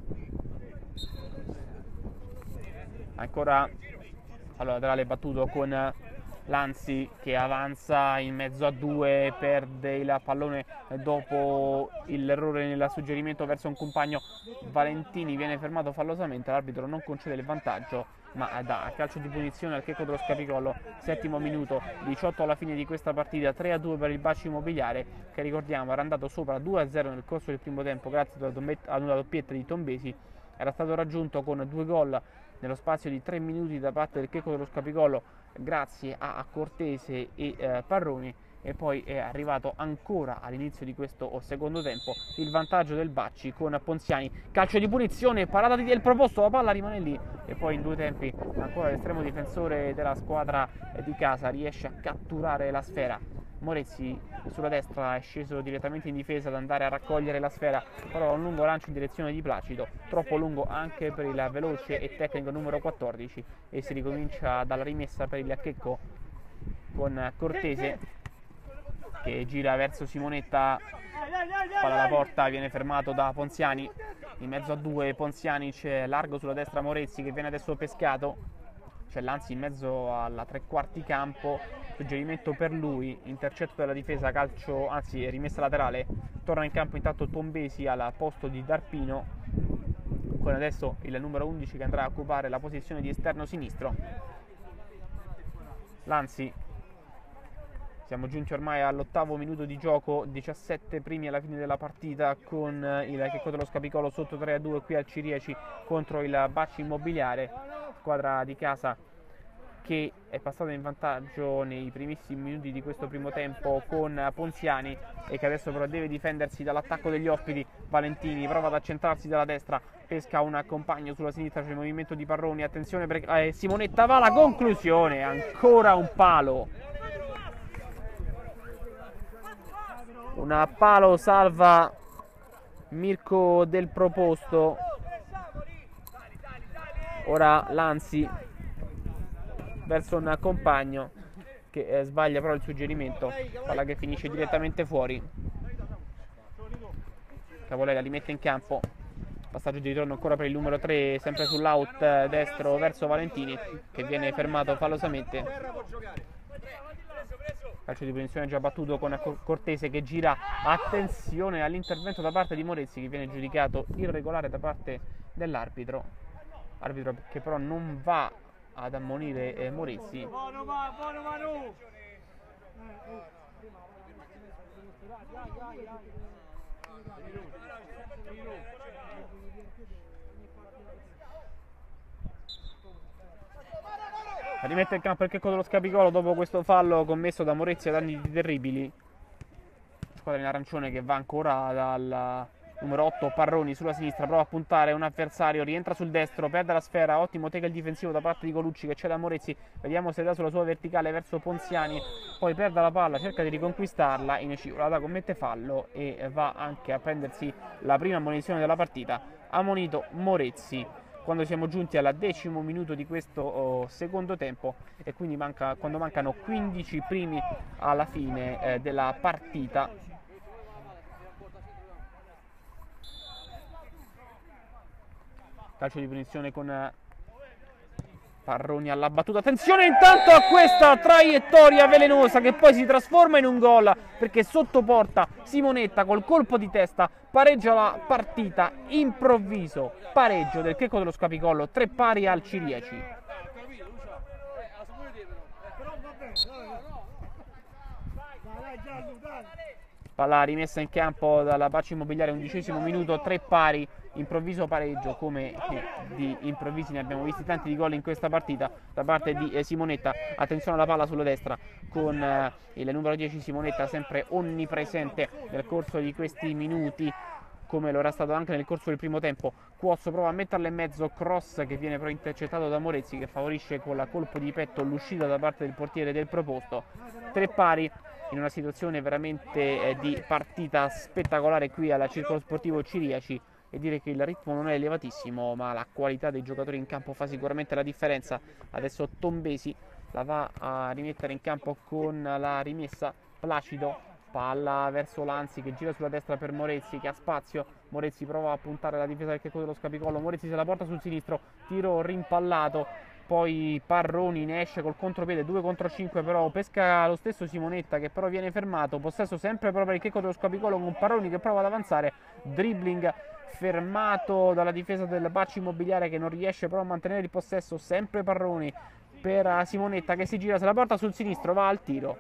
ancora allora laterale battuto con Lanzi che avanza in mezzo a due perde il pallone dopo l'errore nel suggerimento verso un compagno. Valentini viene fermato fallosamente l'arbitro non concede il vantaggio ma da calcio di punizione al checco dello Scapicollo settimo minuto 18 alla fine di questa partita 3 a 2 per il Bacio Immobiliare che ricordiamo era andato sopra 2 a 0 nel corso del primo tempo grazie ad una doppietta di Tombesi. Era stato raggiunto con due gol nello spazio di 3 minuti da parte del Checco dello Scapicollo grazie a Cortese e eh, Parroni. E poi è arrivato ancora all'inizio di questo secondo tempo il vantaggio del Bacci con Ponziani. Calcio di punizione, parata di del proposto la palla rimane lì. E poi in due tempi ancora l'estremo difensore della squadra di casa riesce a catturare la sfera Morezzi sulla destra è sceso direttamente in difesa ad andare a raccogliere la sfera, però un lungo lancio in direzione di Placido, troppo lungo anche per il veloce e tecnico numero 14 e si ricomincia dalla rimessa per il Checco con Cortese che gira verso Simonetta, palla alla porta, viene fermato da Ponziani, in mezzo a due Ponziani c'è largo sulla destra Morezzi che viene adesso pescato, c'è Lanzi in mezzo alla tre quarti campo suggerimento per lui, intercetto della difesa, calcio, anzi rimessa laterale, torna in campo intanto Tombesi al posto di Darpino, con adesso il numero 11 che andrà a occupare la posizione di esterno sinistro. Lanzi, siamo giunti ormai all'ottavo minuto di gioco, 17 primi alla fine della partita con il Checco dello Scapicolo sotto 3-2 qui al Cirieci contro il Bacci Immobiliare, squadra di casa che è passato in vantaggio nei primissimi minuti di questo primo tempo con Ponziani e che adesso però deve difendersi dall'attacco degli ospiti. Valentini prova ad accentrarsi dalla destra pesca un compagno sulla sinistra c'è il movimento di Parroni attenzione perché eh, Simonetta va alla conclusione ancora un palo un palo salva Mirko del proposto. Ora Lanzi verso un compagno che eh, sbaglia però il suggerimento. Palla che finisce direttamente fuori. Cavolega li mette in campo. Passaggio di ritorno ancora per il numero 3 sempre sull'out eh, destro verso Valentini che viene fermato fallosamente calcio di punizione già battuto con Cortese che gira attenzione all'intervento da parte di Morezzi che viene giudicato irregolare da parte dell'arbitro arbitro che però non va ad ammonire eh, Morezzi rimette in campo il checco dello scapicolo dopo questo fallo commesso da Morezzi a danni terribili. Squadra in arancione che va ancora dal numero 8 Parroni sulla sinistra prova a puntare un avversario rientra sul destro perde la sfera ottimo tackle difensivo da parte di Colucci che c'è da Morezzi vediamo se dà sulla sua verticale verso Ponziani poi perde la palla cerca di riconquistarla in scivolata commette fallo e va anche a prendersi la prima ammonizione della partita. Ammonito Morezzi quando siamo giunti al decimo minuto di questo oh, secondo tempo e quindi manca, quando mancano 15 primi alla fine eh, della partita. Calcio di punizione con eh, Parroni alla battuta. Attenzione intanto a questa traiettoria velenosa che poi si trasforma in un gol perché sotto porta Simonetta col colpo di testa pareggia la partita improvviso. Pareggio del Checco dello Scapicollo tre pari al Cirieci Palla rimessa in campo dalla Bacci Immobiliare, undicesimo minuto, tre pari, improvviso pareggio, come di improvvisi ne abbiamo visti tanti di gol in questa partita da parte di eh, Simonetta. Attenzione alla palla sulla destra con eh, il numero 10 Simonetta sempre onnipresente nel corso di questi minuti come lo era stato anche nel corso del primo tempo. Cuozzo prova a metterla in mezzo, cross che viene però intercettato da Morezzi che favorisce con la colpo di petto l'uscita da parte del portiere del proposto. Tre pari in una situazione veramente eh, di partita spettacolare qui alla Circolo Sportivo Ciriaci. E dire che il ritmo non è elevatissimo ma la qualità dei giocatori in campo fa sicuramente la differenza. Adesso Tombesi la va a rimettere in campo con la rimessa. Placido palla verso Lanzi che gira sulla destra per Morezzi che ha spazio. Morezzi prova a puntare la difesa del checco dello Scapicollo Morezzi se la porta sul sinistro. Tiro rimpallato poi Parroni ne esce col contropiede 2 contro 5 però pesca lo stesso Simonetta che però viene fermato possesso sempre proprio il checco dello Scapicolo con Parroni che prova ad avanzare dribbling fermato dalla difesa del Bacci Immobiliare che non riesce però a mantenere il possesso sempre Parroni per Simonetta che si gira se la porta sul sinistro va al tiro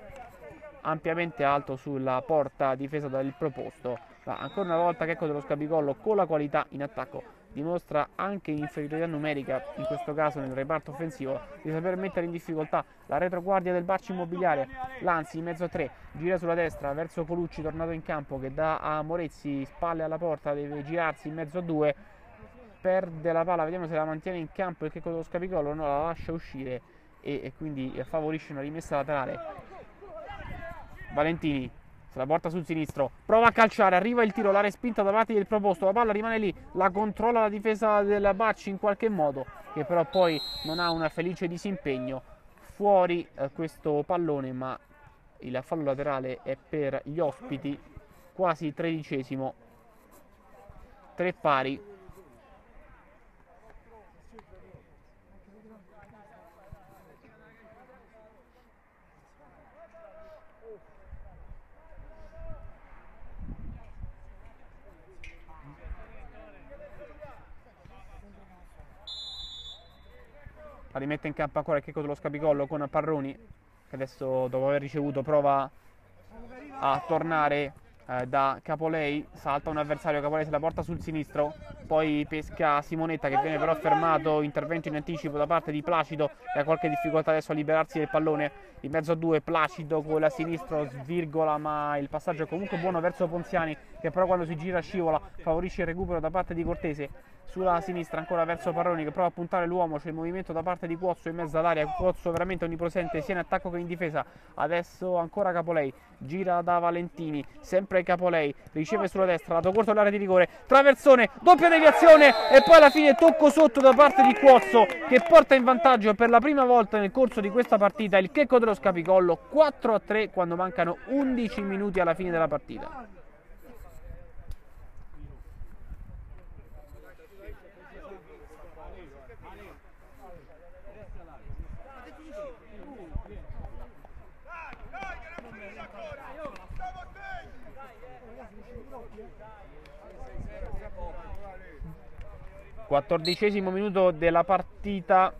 ampiamente alto sulla porta difesa dal proposto ma ancora una volta Checco dello Scapicollo con la qualità in attacco dimostra anche inferiorità numerica, in questo caso nel reparto offensivo, di saper mettere in difficoltà la retroguardia del Bacci Immobiliare. Lanzi in mezzo a tre, gira sulla destra verso Colucci, tornato in campo, che dà a Morezzi spalle alla porta, deve girarsi in mezzo a due, perde la palla, vediamo se la mantiene in campo perché con lo scapicolo no, la lascia uscire e, e quindi favorisce una rimessa laterale. Valentini la porta sul sinistro, prova a calciare, arriva il tiro, la respinta da parte del proposto, la palla rimane lì, la controlla la difesa della Bacci in qualche modo, che però poi non ha una felice disimpegno. Fuori eh, questo pallone, ma il fallo laterale è per gli ospiti, quasi tredicesimo, tre pari, la rimette in campo ancora il checco dello scapicollo con Parroni che adesso dopo aver ricevuto prova a tornare eh, da Capolei. Salta un avversario Capolei se la porta sul sinistro. Poi pesca Simonetta che viene però fermato. Intervento in anticipo da parte di Placido. Che ha qualche difficoltà adesso a liberarsi del pallone. In mezzo a due Placido con la sinistra svirgola ma il passaggio è comunque buono verso Ponziani che però quando si gira scivola favorisce il recupero da parte di Cortese sulla sinistra ancora verso Parroni che prova a puntare l'uomo c'è il movimento da parte di Cuozzo in mezzo all'aria. Cuozzo veramente onnipresente sia in attacco che in difesa. Adesso ancora Capolei gira da Valentini sempre Capolei riceve sulla destra lato corto all'area di rigore. Traversone doppia deviazione e poi alla fine tocco sotto da parte di Cuozzo che porta in vantaggio per la prima volta nel corso di questa partita il Checco dello Scapicollo 4 a 3 quando mancano 11 minuti alla fine della partita Quattordicesimo minuto della partita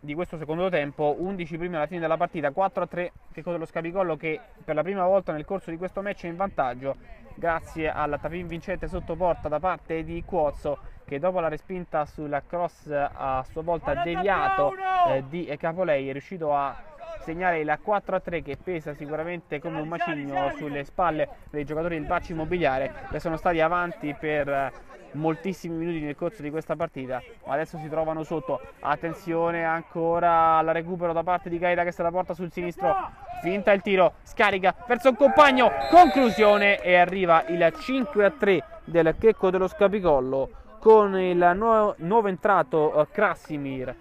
di questo secondo tempo, 11 primi alla fine della partita, 4 a 3 Checco dello Scapicollo che per la prima volta nel corso di questo match è in vantaggio grazie al tapin vincente sotto porta da parte di Cuozzo che dopo la respinta sulla cross a sua volta deviato eh, di Capolei è riuscito a segnare il 4 a 3 che pesa sicuramente come un macigno sulle spalle dei giocatori del Bacci Immobiliare che sono stati avanti per moltissimi minuti nel corso di questa partita. Ma adesso si trovano sotto. Attenzione ancora al recupero da parte di Gaeta che se la porta sul sinistro. Finta il tiro scarica verso un compagno. Conclusione e arriva il 5 a 3 del Checco dello Scapicollo con il nuovo, nuovo entrato uh, Krasimir.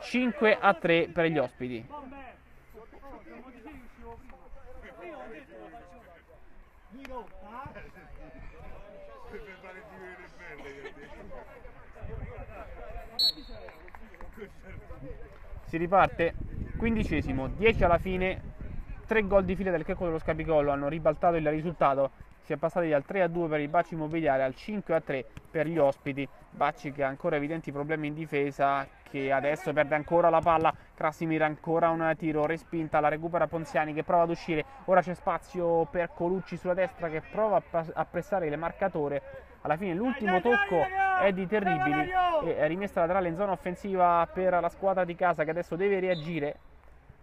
5 a 3 per gli ospiti si riparte quindicesimo 10 alla fine 3 gol di fila del Checco dello Scapicollo hanno ribaltato il risultato. Si è passati dal 3 a 2 per il Bacci Immobiliare al 5 a 3 per gli ospiti. Bacci che ha ancora evidenti problemi in difesa che adesso perde ancora la palla. Krasimir ancora un tiro respinta la recupera Ponziani che prova ad uscire. Ora c'è spazio per Colucci sulla destra che prova a pressare il marcatore alla fine l'ultimo tocco è di Terribili. E rimessa laterale in zona offensiva per la squadra di casa che adesso deve reagire.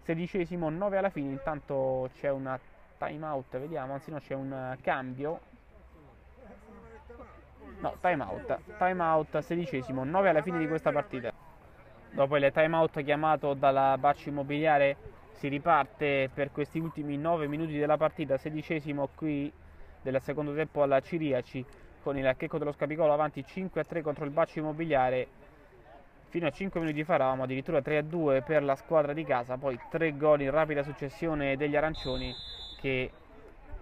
Sedicesimo 9 alla fine. Intanto c'è una time out vediamo. Anzi no c'è un cambio. No time out. Time out sedicesimo 9 alla fine di questa partita. Dopo il time out chiamato dalla Bacci Immobiliare si riparte per questi ultimi 9 minuti della partita. Sedicesimo qui del secondo tempo alla Ciriaci con il Checco dello Scapicolo avanti 5 a 3 contro il Baccio Immobiliare. Fino a 5 minuti fa eravamo addirittura 3 a 2 per la squadra di casa poi 3 gol in rapida successione degli arancioni che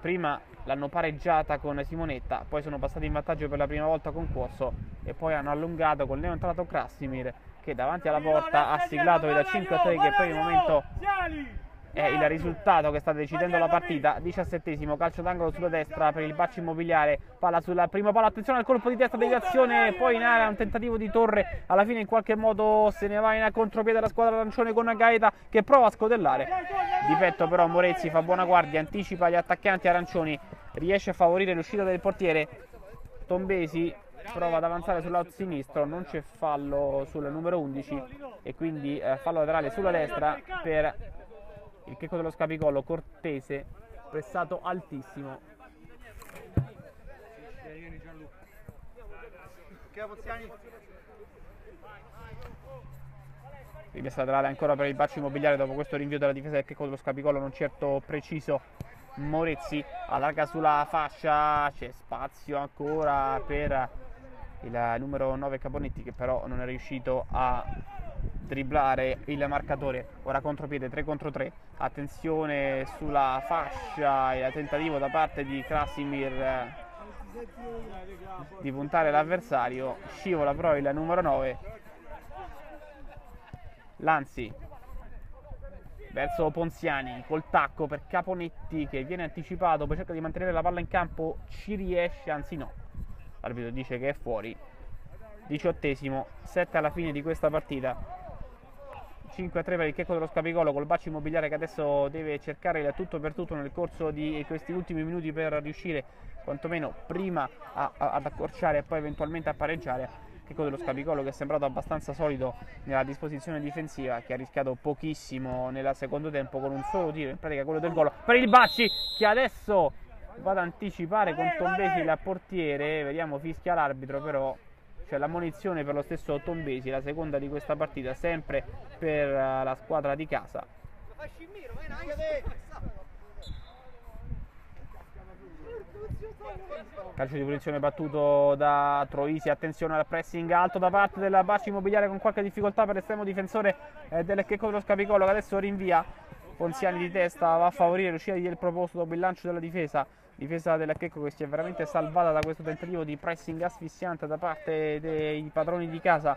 prima l'hanno pareggiata con Simonetta poi sono passati in vantaggio per la prima volta con Cuosso e poi hanno allungato con neoentrato Krasimir che davanti alla porta ha siglato il 5 a 3 che per il momento è il risultato che sta decidendo la partita. 17 calcio d'angolo sulla destra per il Bacci Immobiliare. Palla sulla prima palla attenzione al colpo di testa deviazione poi in area un tentativo di torre. Alla fine in qualche modo se ne va in contropiede la squadra arancione con Gaeta che prova a scodellare. Difetto però Morezzi fa buona guardia anticipa gli attaccanti arancioni. Riesce a favorire l'uscita del portiere. Tombesi prova ad avanzare sul lato sinistro non c'è fallo sul numero 11 e quindi eh, fallo laterale sulla destra per il checco dello scapicollo cortese pressato altissimo. Rimessa laterale ancora per il baccio immobiliare dopo questo rinvio della difesa del checco dello scapicollo non certo preciso. Morezzi allarga sulla fascia c'è spazio ancora per il numero 9 Caponetti che però non è riuscito a dribblare il marcatore. Ora contropiede 3 contro 3 attenzione sulla fascia e tentativo da parte di Krasimir eh, di puntare l'avversario. Scivola però il numero 9 Lanzi. Verso Ponziani col tacco per Caponetti che viene anticipato poi cerca di mantenere la palla in campo ci riesce anzi no. L'arbitro dice che è fuori. Diciottesimo 7 alla fine di questa partita 5 a 3 per il Checco dello Scapicolo col Baccio Immobiliare che adesso deve cercare il tutto per tutto nel corso di questi ultimi minuti per riuscire quantomeno prima a, a, ad accorciare e poi eventualmente a pareggiare. Checco dello Scapicolo che è sembrato abbastanza solido nella disposizione difensiva che ha rischiato pochissimo nel secondo tempo con un solo tiro in pratica quello del gol. Per il Bacci che adesso va ad anticipare con Tombesi il portiere vediamo fischia l'arbitro però c'è la munizione per lo stesso Tombesi, la seconda di questa partita, sempre per eh, la squadra di casa. Calcio di punizione battuto da Troisi, attenzione al pressing alto da parte del Bacci Immobiliare con qualche difficoltà per l'estremo difensore eh, del Checco dello Scapicolo che adesso rinvia Ponziani di testa, va a favorire l'uscita del proposto dopo il lancio della difesa difesa della Checco che si è veramente salvata da questo tentativo di pressing asfissiante da parte dei padroni di casa.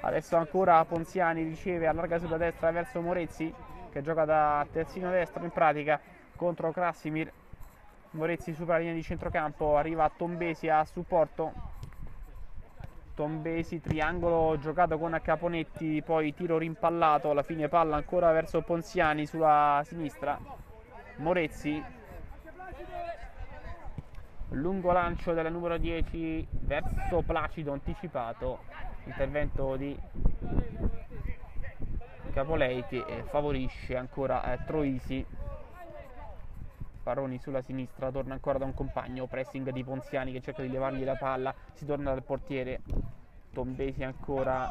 Adesso ancora Ponziani riceve allarga sulla destra verso Morezzi che gioca da terzino destro in pratica contro Krasimir. Morezzi supera la linea di centrocampo arriva Tombesi a supporto. Tombesi triangolo giocato con Caponetti poi tiro rimpallato alla fine palla ancora verso Ponziani sulla sinistra. Morezzi lungo lancio della numero 10 verso Placido anticipato intervento di Capolei che favorisce ancora eh, Troisi. Paroni sulla sinistra torna ancora da un compagno pressing di Ponziani che cerca di levargli la palla si torna dal portiere. Tombesi ancora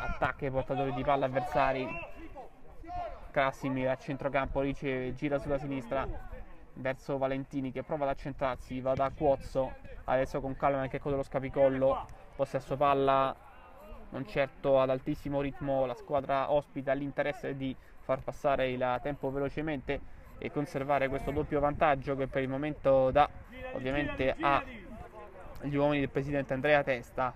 attacca i portatori di palla avversari. Krasimir a centrocampo riceve gira sulla sinistra verso Valentini che prova ad accentrarsi va da Cuozzo adesso con calma nel checco dello scapicollo possesso palla non certo ad altissimo ritmo la squadra ospita l'interesse di far passare il tempo velocemente e conservare questo doppio vantaggio che per il momento dà ovviamente agli uomini del presidente Andrea Testa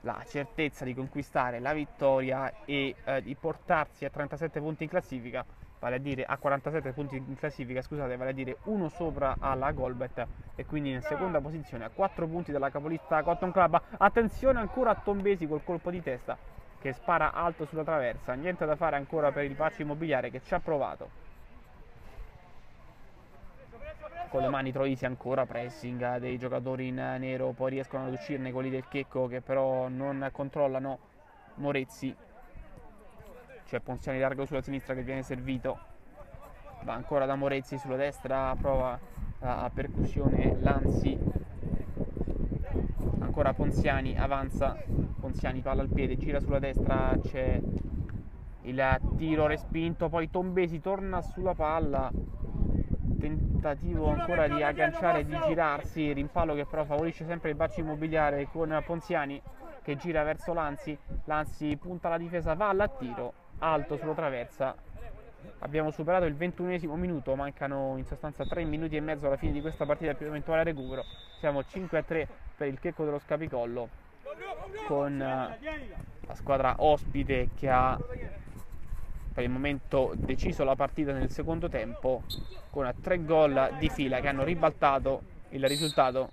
la certezza di conquistare la vittoria e eh, di portarsi a 37 punti in classifica vale a dire a 47 punti in classifica, scusate, vale a dire uno sopra alla Golbet e quindi in seconda posizione a 4 punti dalla capolista Cotton Club. Attenzione ancora a Tombesi col colpo di testa che spara alto sulla traversa, niente da fare ancora per il Paccio Immobiliare che ci ha provato. Con le mani Troisi ancora pressing dei giocatori in nero, poi riescono ad uscirne quelli del Checco che però non controllano Morezzi c'è Ponziani largo sulla sinistra che viene servito. Va ancora da Morezzi sulla destra prova a percussione Lanzi. Ancora Ponziani avanza. Ponziani palla al piede gira sulla destra c'è il tiro respinto poi Tombesi torna sulla palla. Tentativo ancora di agganciare e di girarsi rimpallo che però favorisce sempre il bacio immobiliare con Ponziani che gira verso Lanzi. Lanzi punta la difesa va all'attiro alto sulla traversa. Abbiamo superato il ventunesimo minuto mancano in sostanza 3 minuti e mezzo alla fine di questa partita più eventuale recupero. Siamo 5 a 3 per il checco dello scapicollo con eh, la squadra ospite che ha per il momento deciso la partita nel secondo tempo con tre gol di fila che hanno ribaltato il risultato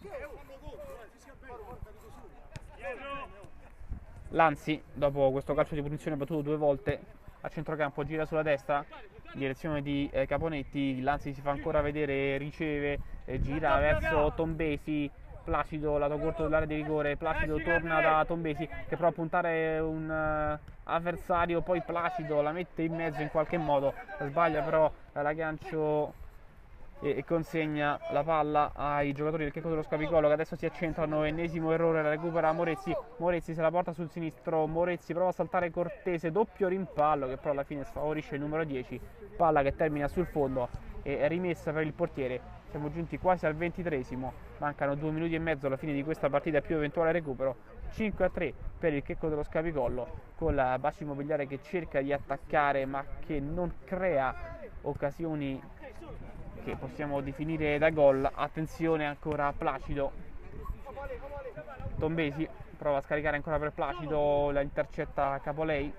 Lanzi, dopo questo calcio di punizione battuto due volte a centrocampo, gira sulla destra in direzione di eh, Caponetti. Lanzi si fa ancora vedere, riceve, eh, gira verso Tombesi. Placido, lato corto dell'area di rigore. Placido torna da Tombesi che prova a puntare un uh, avversario. Poi Placido la mette in mezzo in qualche modo. Sbaglia però l'aggancio e, consegna la palla ai giocatori del Checco dello Scapicolo che adesso si accentrano, ennesimo errore, la recupera Morezzi, Morezzi se la porta sul sinistro, Morezzi prova a saltare Cortese, doppio rimpallo che però alla fine sfavorisce il numero 10, palla che termina sul fondo e rimessa per il portiere, siamo giunti quasi al ventitresimo, mancano due minuti e mezzo alla fine di questa partita più eventuale recupero, 5 a 3 per il Checco dello Scapicollo con la base immobiliare che cerca di attaccare ma che non crea occasioni che possiamo definire da gol. Attenzione ancora a Placido. Tombesi prova a scaricare ancora per Placido, la intercetta Capolei.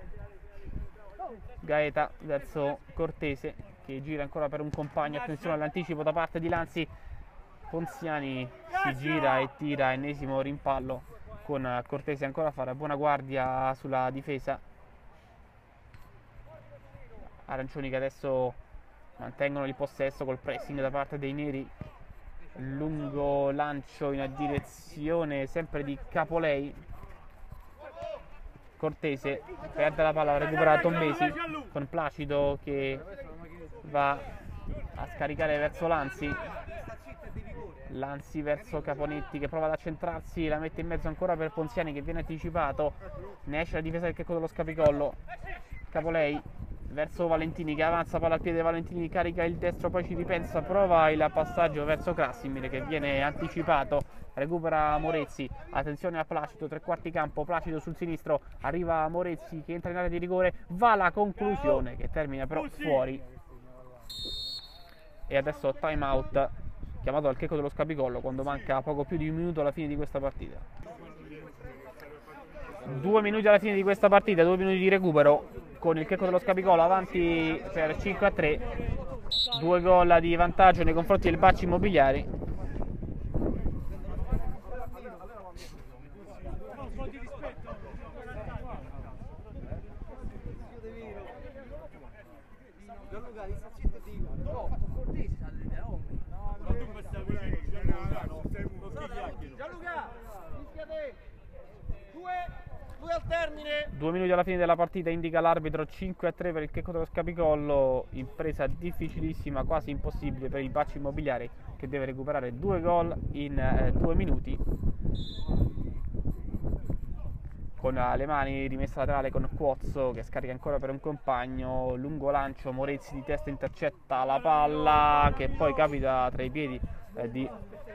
Gaeta verso Cortese che gira ancora per un compagno. Attenzione all'anticipo da parte di Lanzi. Ponziani si gira e tira ennesimo rimpallo con Cortese ancora a fare buona guardia sulla difesa. Arancioni che adesso mantengono il possesso col pressing da parte dei neri. Lungo lancio in direzione sempre di Capolei. Cortese perde la palla, recupera Tombesi con Placido che va a scaricare verso Lanzi. Lanzi verso Caponetti che prova ad accentrarsi la mette in mezzo ancora per Ponziani che viene anticipato. Ne esce la difesa del checco dello Scapicollo. Capolei verso Valentini che avanza palla al piede Valentini carica il destro poi ci ripensa prova il passaggio verso Krasimir che viene anticipato recupera Morezzi attenzione a Placido tre quarti campo Placido sul sinistro arriva Morezzi che entra in area di rigore va la conclusione che termina però fuori. E adesso time out chiamato al checco dello scapicollo quando manca poco più di un minuto alla fine di questa partita. Due minuti alla fine di questa partita due minuti di recupero con il checco dello Scapicolo avanti per 5 a 3 due gol di vantaggio nei confronti del Bacci Immobiliari Due minuti alla fine della partita indica l'arbitro 5 a 3 per il Checco dello Scapicollo, impresa difficilissima, quasi impossibile per il Bacci Immobiliare che deve recuperare due gol in eh, due minuti. Con le mani rimessa laterale con Quozzo che scarica ancora per un compagno, lungo lancio, Morezzi di testa intercetta la palla che poi capita tra i piedi eh, di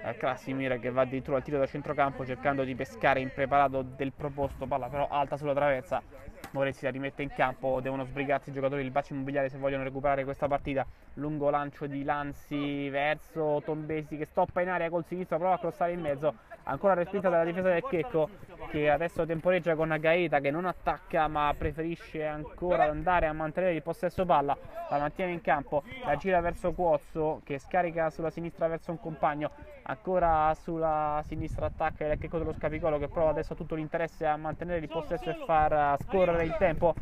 eh, Krasimir che va addirittura al tiro da centrocampo cercando di pescare impreparato del proposto, palla però alta sulla traversa. Moretti la rimette in campo, devono sbrigarsi i giocatori del Baccio Immobiliare se vogliono recuperare questa partita. Lungo lancio di Lanzi verso Tombesi che stoppa in aria col sinistro, prova a crossare in mezzo. Ancora respinta dalla difesa del Checco che adesso temporeggia con Gaeta che non attacca ma preferisce ancora andare a mantenere il possesso palla. La mantiene in campo, la gira verso Cuozzo che scarica sulla sinistra verso un compagno ancora sulla sinistra attacca il Checco dello Scapicolo che prova adesso tutto l'interesse a mantenere il possesso e far scorrere il tempo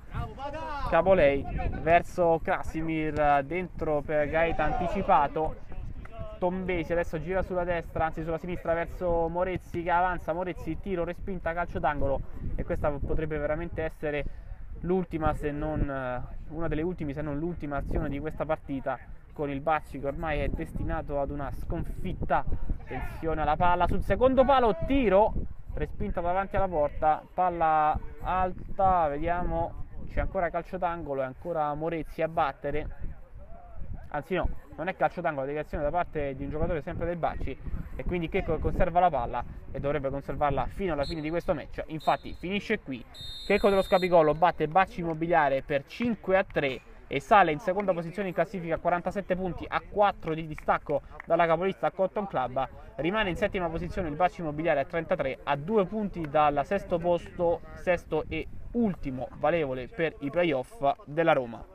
Capolei verso Krasimir dentro per Gaeta anticipato. Tombesi adesso gira sulla destra anzi sulla sinistra verso Morezzi che avanza. Morezzi tiro respinta calcio d'angolo. E questa potrebbe veramente essere l'ultima se non una delle ultime se non l'ultima azione di questa partita con il Bacci che ormai è destinato ad una sconfitta. Attenzione alla palla. Sul secondo palo, tiro, respinta davanti alla porta, palla alta, vediamo, c'è ancora calcio d'angolo e ancora Morezzi a battere. Anzi no, non è calcio d'angolo, deviazione da parte di un giocatore sempre del Bacci e quindi Checco conserva la palla e dovrebbe conservarla fino alla fine di questo match. Infatti finisce qui. Checco dello Scapicolo batte Bacci Immobiliare per 5 a 3 e sale in seconda posizione in classifica a 47 punti a 4 di distacco dalla capolista Cotton Club rimane in settima posizione il Bacci Immobiliare a 33 a 2 punti dal sesto posto sesto e ultimo valevole per i playoff della Roma